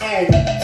Oh.